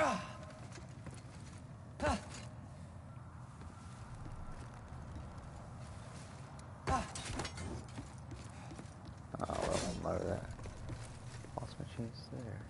Oh, well, I'm out of that. Lost my chance there.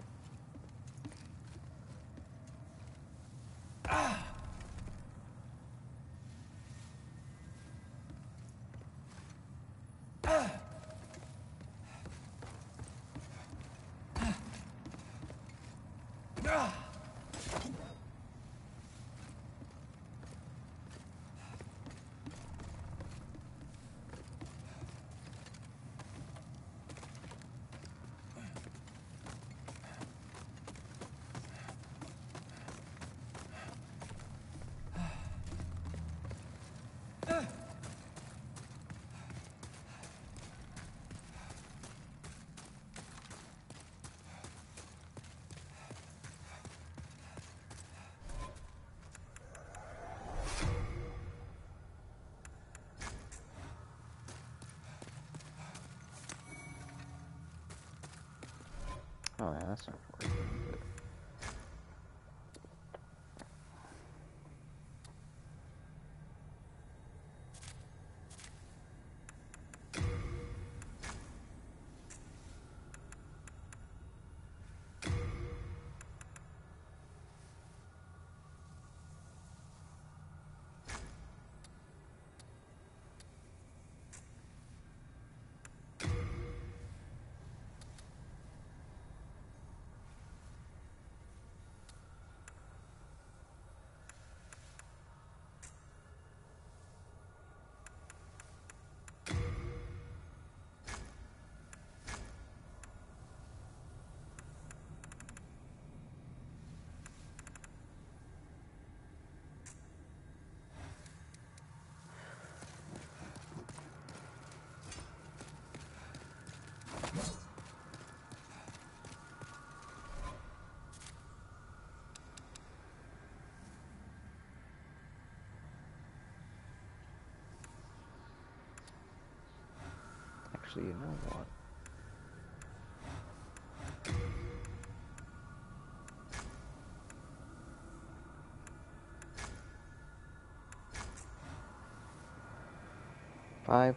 Oh, yeah, that's working. Actually, you know what? Five,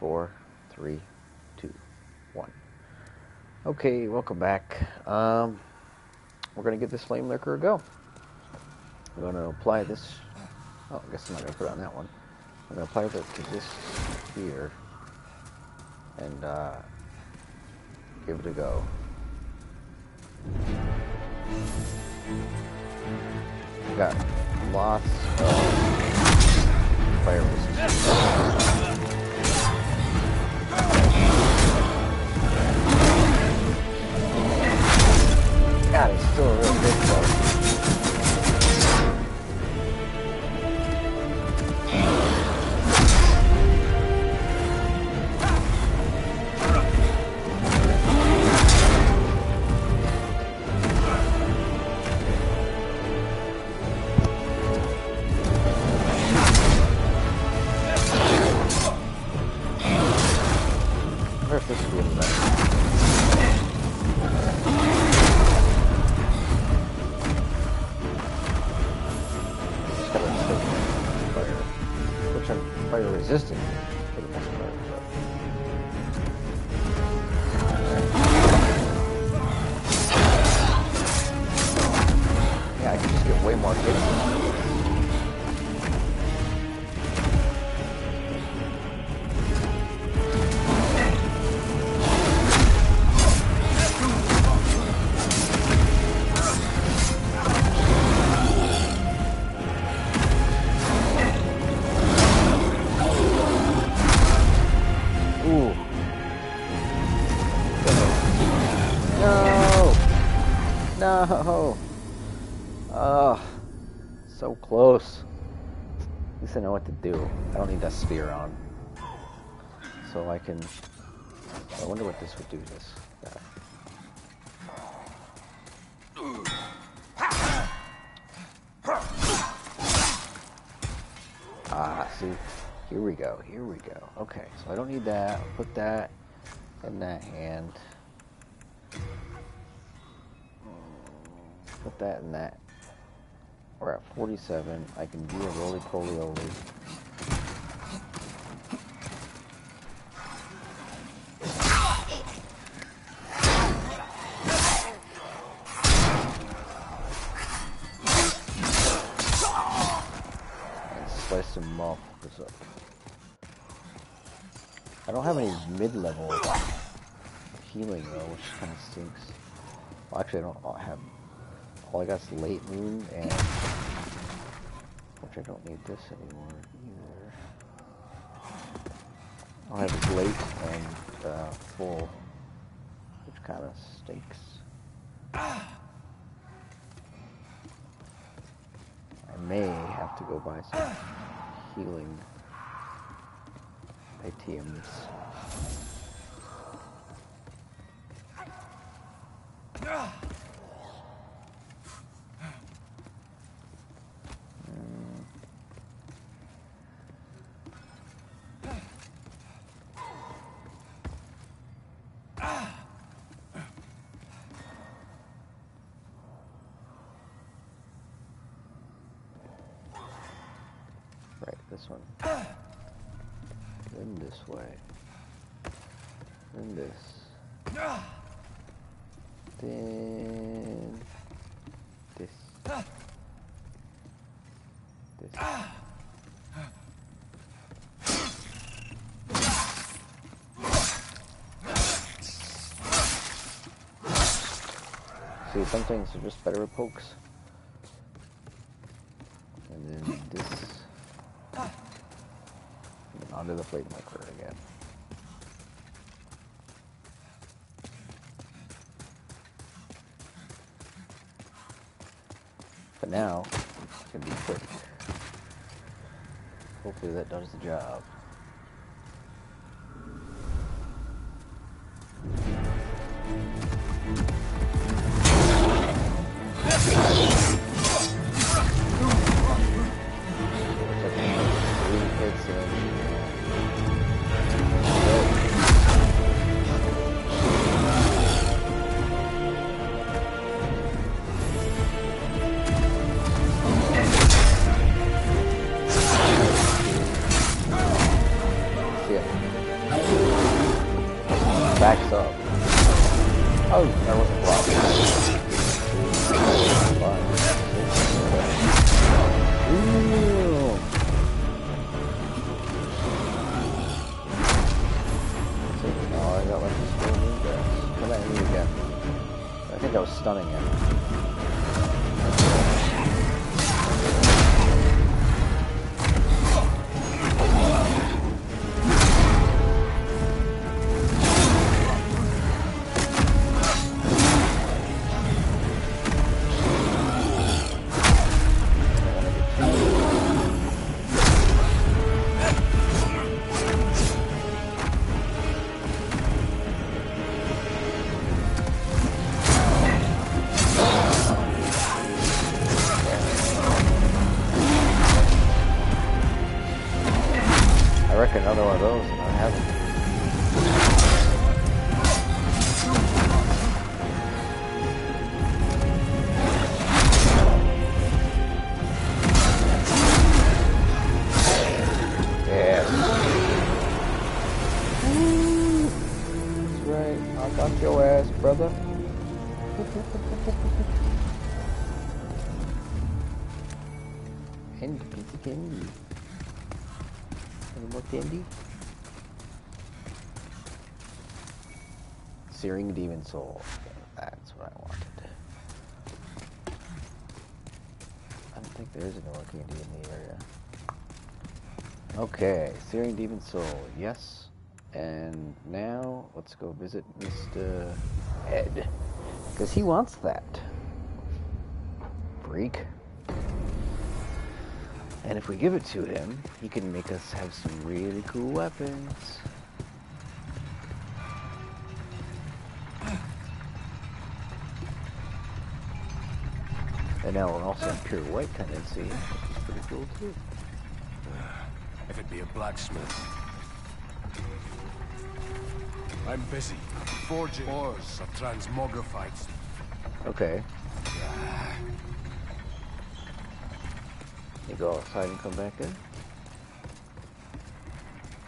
four, three, two, one. Okay, welcome back. Um, we're gonna give this Flamelurker a go. I'm gonna apply this. Oh, I guess I'm not gonna put on that one. I'm gonna apply it to this here and uh, give it a go. Got lots of fire resistance. God, it's still a real big At least I know what to do. I don't need that spear on. So I can... I wonder what this would do to this. guy. Ah, see? Here we go, here we go. Okay, so I don't need that. I'll put that in that hand. Put that in that We're at 47. I can do a this up. I don't have any mid-level healing though, which kind of stinks. Well, actually, I don't have. All I got is late moon and I don't need this anymore either. I'll have is late and uh, full, which kind of stinks. I may have to go buy some healing items. Mm. One. Then this way. Then this. Then this. This. See, some things are just better with pokes. And then this. And then onto the plate marker again. But now, it's gonna be quick. Hopefully that does the job. And piece of candy. Any more candy? Searing Demon Soul. That's what I wanted. I don't think there is any more candy in the area. Okay, Searing Demon Soul, yes. And now let's go visit Mr. Ed. Because he wants that. Freak. And if we give it to him, he can make us have some really cool weapons. And now we're also in pure white tendency, which is pretty cool too. If it be a blacksmith. I'm busy forging ores of transmogrified Okay. You go outside and come back in.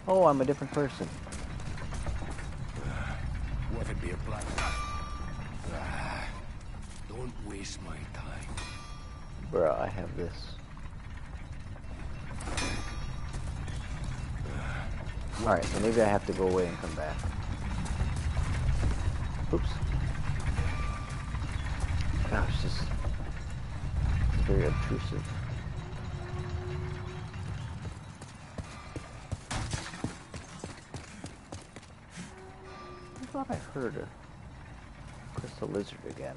Oh, I'm a different person. What if it be a black Ah, Don't waste my time. Bruh, I have this. Alright, so maybe I have to go away and come back. Oops. Gosh, this is very obtrusive. Thought I heard a crystal lizard again.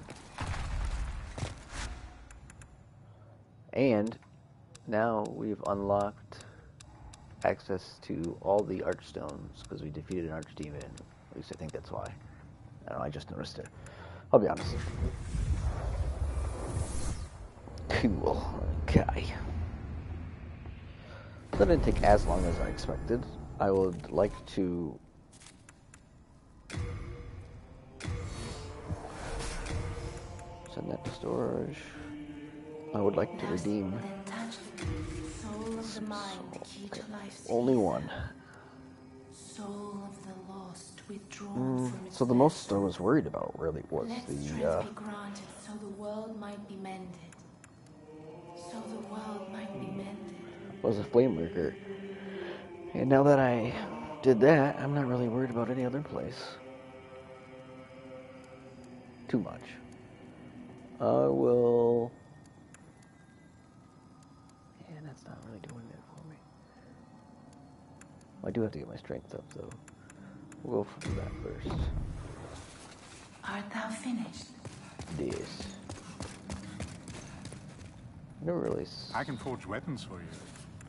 And now we've unlocked access to all the archstones because we defeated an archdemon. At least I think that's why. I don't know, I just noticed it. I'll be honest. Cool. Okay. That didn't take as long as I expected. I would like to storage. I would like to redeem Soul of the mind, key to life's only one. Soul of the lost, withdrawn Mm, so the most I was worried about really was the uh, be granted, so the world might be mended. So the world might be mended. was a Flamelurker. And now that I did that, I'm not really worried about any other place. Too much. I will. Yeah, that's not really doing it for me. I do have to get my strength up, though. We'll go for that first. Art thou finished? This. I never really s- I can forge weapons for you.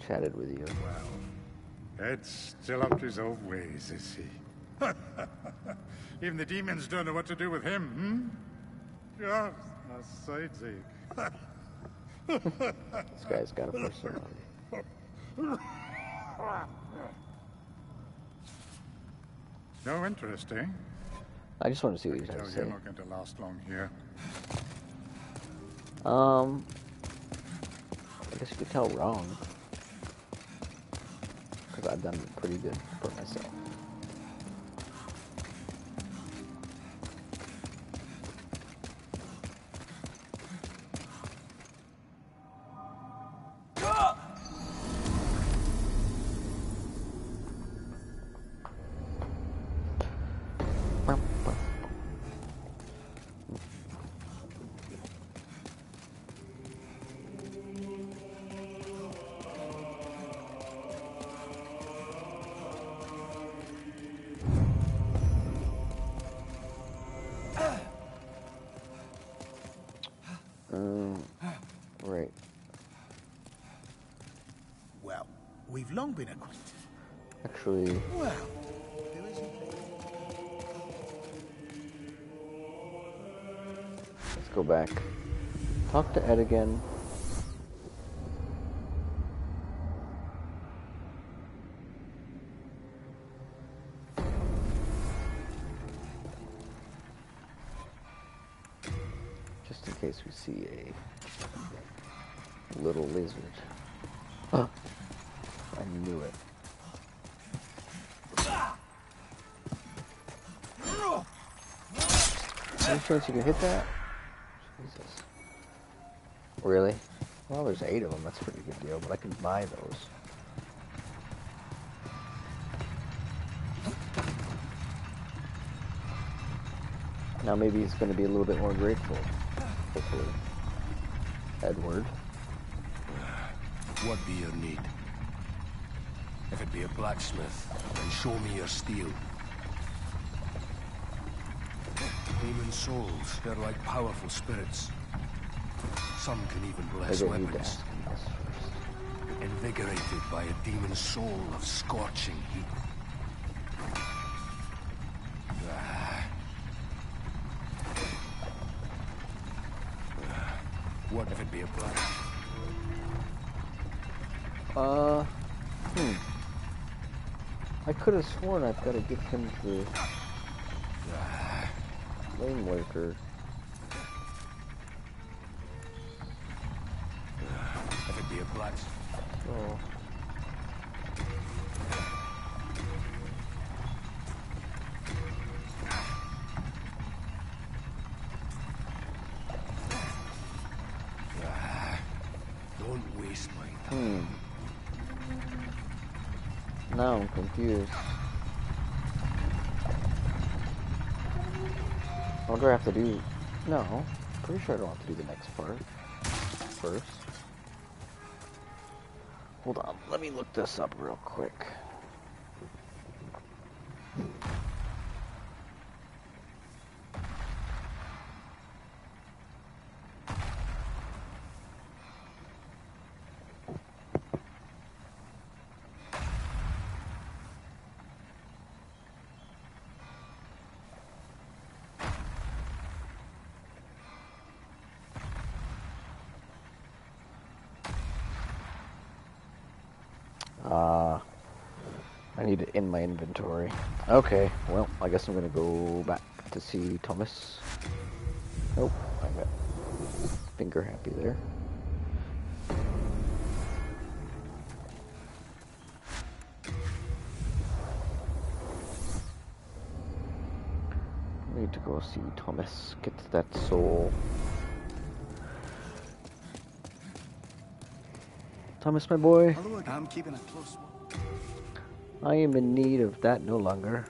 chatted with you. Well, Ed's still up to his old ways, is he? Even the demons don't know what to do with him, hmm? Just a sight seek. This guy's got a personality. No interest, eh? I just want to see what he's Tell trying to you're say. not going to last long here. Um, I guess you could tell wrong. Because I've done pretty good for myself. Long been acquainted. Actually, Well, let's go back. Talk to Ed again. Just in case we see a little lizard. Huh. I knew it. Any chance you can hit that? Jesus. Really? Well, there's eight of them. That's a pretty good deal, but I can buy those. Now maybe he's going to be a little bit more grateful. Hopefully. Edward. What be your need? If it be a blacksmith, then show me your steel. Demon souls, they're like powerful spirits. Some can even bless don't need to weapons. ask him this first. Invigorated by a demon soul of scorching heat. Ah. What if it be a black? Uh, could have sworn I've got to get him the Flamelurker. Now I'm confused. What do I have to do? No. Pretty sure I don't have to do the next part. First. Hold on. Let me look this up real quick. Uh, I need it in my inventory. Okay, well, I guess I'm gonna go back to see Thomas. Oh, I got finger happy there. Need to go see Thomas, get that soul. Thomas, my boy. I'm keeping a close. I am in need of that no longer.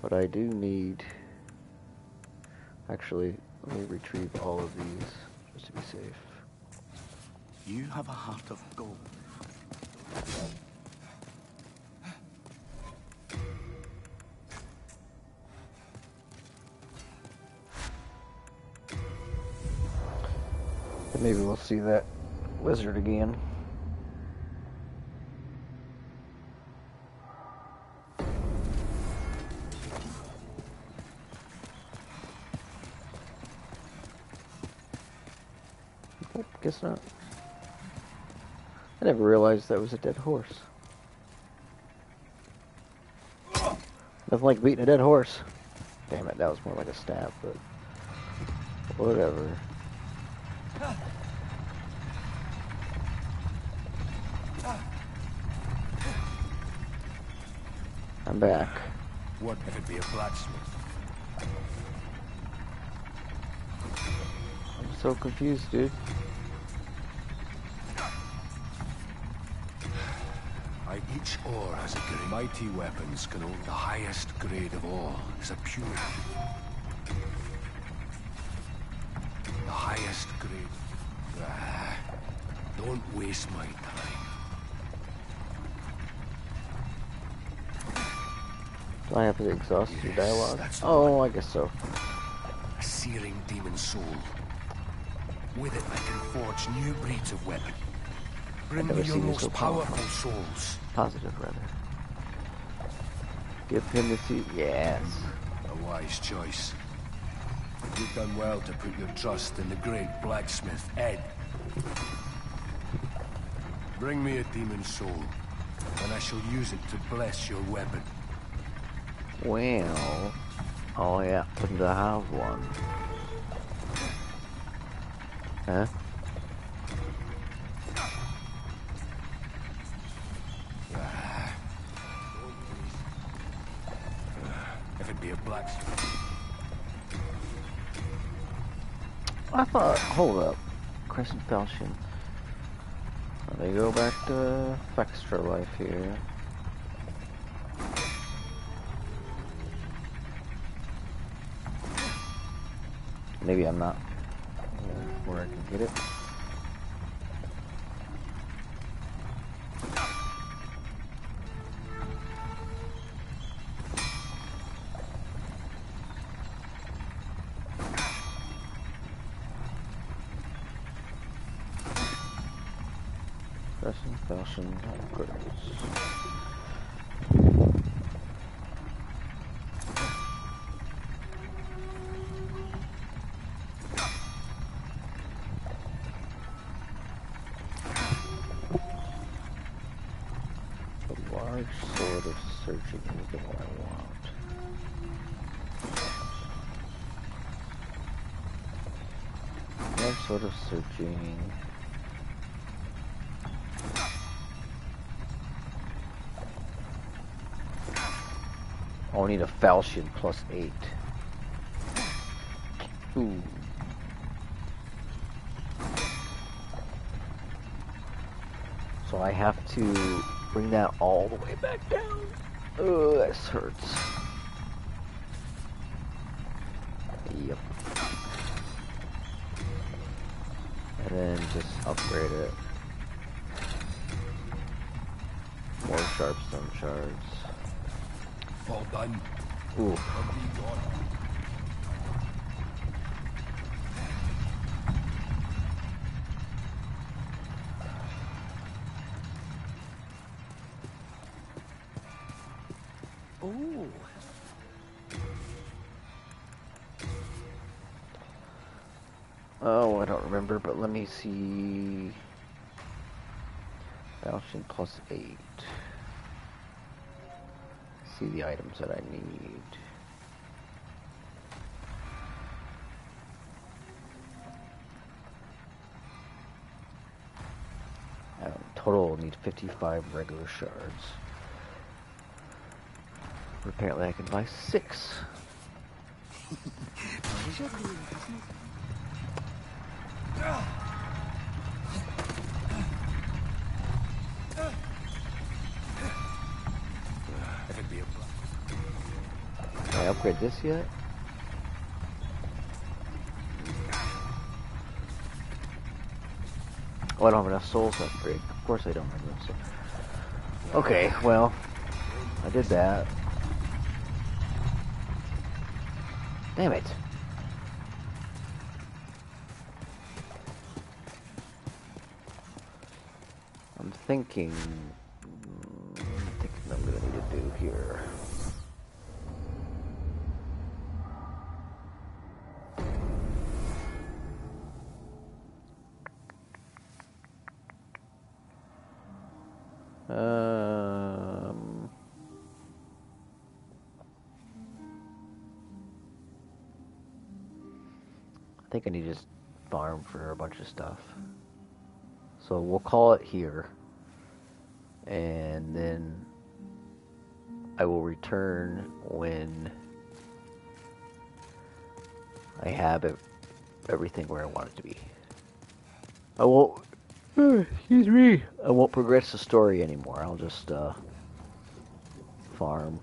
But I do need. Actually, let me retrieve all of these just to be safe. You have a heart of gold. Maybe we'll see that lizard again. Guess not. I never realized that was a dead horse. Nothing like beating a dead horse. Damn it, that was more like a stab, but whatever. Back. What if it be a blacksmith? I'm so confused, dude. I each ore has a grade. Mighty weapons can hold the highest grade of all is a pure. The highest grade. Ah, don't waste my time. Do I have to exhaust your Yes, dialogue? that's the Oh, I guess so. A searing demon soul. With it, I can forge new breeds of weapon. Bring me your most so powerful. powerful souls. Positive, rather. Give him the seat. Yes. A wise choice. You've done well to put your trust in the great blacksmith, Ed. Bring me a demon soul, and I shall use it to bless your weapon. Well, oh yeah, happen to have one. Huh? If it be a blacksmith. I thought, hold up. Crescent Falchion. Let me go back to Extra Life here. Maybe I'm not where I can get it. Searching. Oh, I need a falchion plus eight. Ooh. So I have to bring that all the way back down. Oh, this hurts. Then just upgrade it. More sharpstone shards. All done. Ooh. I'll Oh, I don't remember, but let me see. Falchion plus eight. See the items that I need. Um, total need 55 regular shards. Apparently I can buy six. Can I upgrade this yet? Oh, I don't have enough souls to upgrade. Of course I don't have enough souls. Okay, well, I did that. Damn it. I'm thinking... thinking I'm gonna need to do here. Um, I think I need to just farm for a bunch of stuff. So we'll call it here. And then I will return when I have it, everything where I want it to be. I won't. Excuse me. I won't progress the story anymore. I'll just uh, farm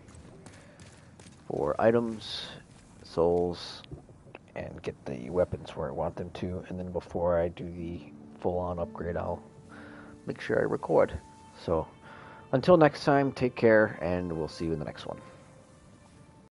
for items, souls, and get the weapons where I want them to. And then before I do the full-on upgrade, I'll make sure I record. So, until next time, take care, and we'll see you in the next one.